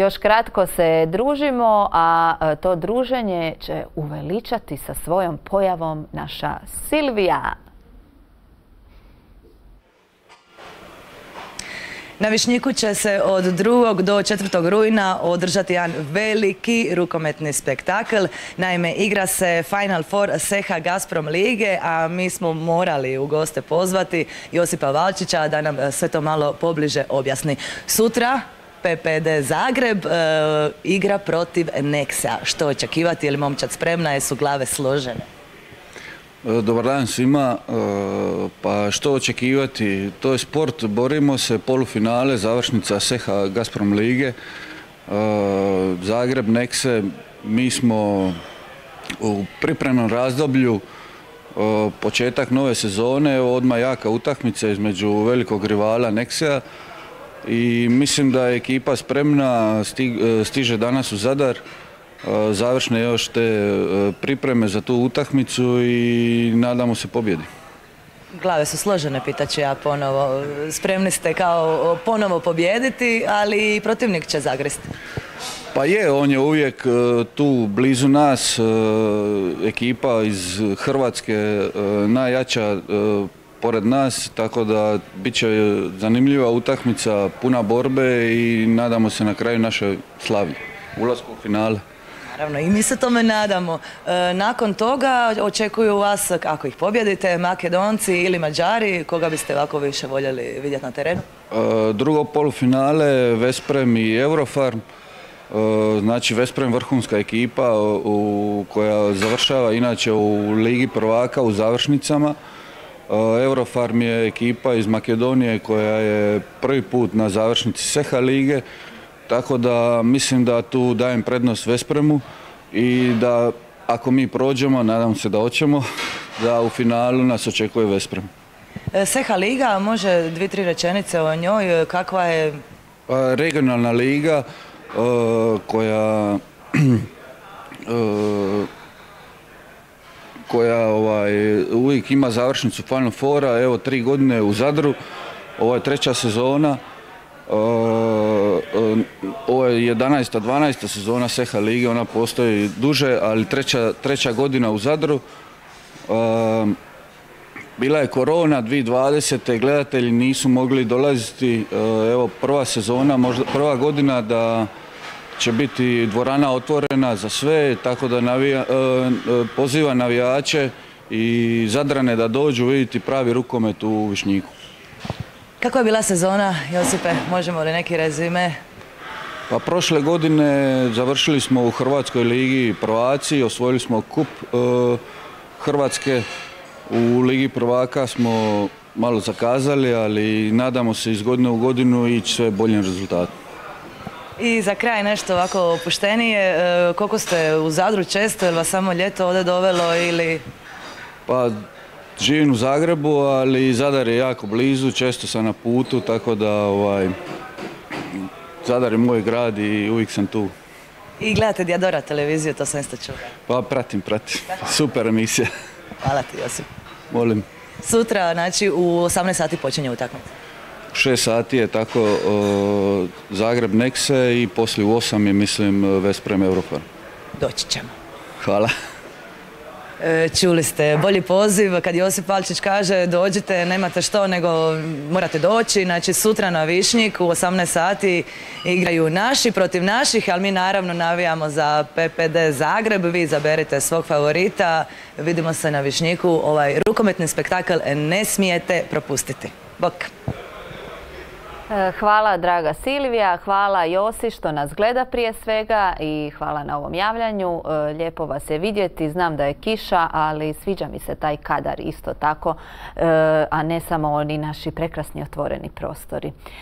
Još kratko se družimo, a to druženje će uveličati sa svojom pojavom naša Silvija. Na Višnjiku će se od 2. do 4. rujna održati jedan veliki rukometni spektakl. Naime, igra se Final Four Seha Gazprom Lige, a mi smo morali u goste pozvati Josipa Valčića da nam sve to malo pobliže objasni. Sutra PPD Zagreb e, igra protiv Nexa. Što očekivati? Je li momčad spremna? Jesu glave složene? E, dobar dan svima. E, pa što očekivati? To je sport, borimo se, polufinale, završnica Seha Gazprom Lige. Zagreb, Nexe, mi smo u pripremnom razdoblju početak nove sezone, odmah jaka utakmica između velikog rivala Nexea i mislim da je ekipa spremna, e, stiže danas u Zadar, e, završne još te e, pripreme za tu utakmicu i nadamo se pobjedi. Glave su složene, pitaću ja ponovo. Spremni ste kao ponovo pobjediti, ali i protivnik će zagresti. Pa je, on je uvijek tu blizu nas, ekipa iz Hrvatske najjača pored nas, tako da bit će zanimljiva utakmica, puna borbe i nadamo se na kraju naše slavi. Ulasku u finale. Naravno, i mi se tome nadamo. E, nakon toga očekuju vas, ako ih pobjedite, Makedonci ili Mađari, koga biste ovako više voljeli vidjeti na terenu? E, drugo polufinale, Vesprem i Eurofarm. E, znači Vesprem vrhunska ekipa u, koja završava inače u Ligi prvaka u završnicama. Eurofarm je ekipa iz Makedonije koja je prvi put na završnici Seha lige, tako da mislim da tu dajem prednost Vespremu i da ako mi prođemo, nadam se da hoćemo, da u finalu nas očekuje Vesprem. E, Seha liga, može dvije, tri rečenice o njoj, kakva je? Pa, regionalna liga e, koja e, koja ovaj, uvijek ima završnicu Final Fora, evo tri godine u Zadru, ovo je treća sezona, uh, ovo je 11. 12. sezona Seha Lige, ona postoji duže, ali treća, treća godina u Zadru. Uh, bila je korona 2020. gledatelji nisu mogli dolaziti, evo prva sezona, možda prva godina da će biti dvorana otvorena za sve, tako da navija, e, e, poziva navijače i zadrane da dođu vidjeti pravi rukomet u Višnjiku. Kako je bila sezona, Josipe? Možemo li neki rezime? Pa prošle godine završili smo u Hrvatskoj ligi prvaci, osvojili smo kup e, Hrvatske. U ligi prvaka smo malo zakazali, ali nadamo se iz godine u godinu ići sve boljim rezultatom. I za kraj nešto ovako opuštenije, e, koliko ste u Zadru često, ili vas samo ljeto ovdje dovelo ili... Pa živim u Zagrebu, ali Zadar je jako blizu, često sam na putu, tako da ovaj, Zadar je moj grad i uvijek sam tu. I gledate Diadora televiziju, to sam isto čuo. Pa pratim, pratim. Super emisija. Hvala ti Josip. Molim. Sutra, znači u 18 sati počinje utakmica. 6 sati je tako Zagreb Nexe i poslije u 8 je mislim Vesprem Eurofarm. Doći ćemo. Hvala. E, čuli ste bolji poziv kad Josip Valčić kaže dođite, nemate što nego morate doći. Znači sutra na Višnjik u 18 sati igraju naši protiv naših, ali mi naravno navijamo za PPD Zagreb. Vi izaberite svog favorita. Vidimo se na Višnjiku. Ovaj rukometni spektakl ne smijete propustiti. Bok! E, hvala draga Silvija, hvala Josi što nas gleda prije svega i hvala na ovom javljanju. E, lijepo vas je vidjeti, znam da je kiša, ali sviđa mi se taj kadar isto tako, e, a ne samo oni naši prekrasni otvoreni prostori.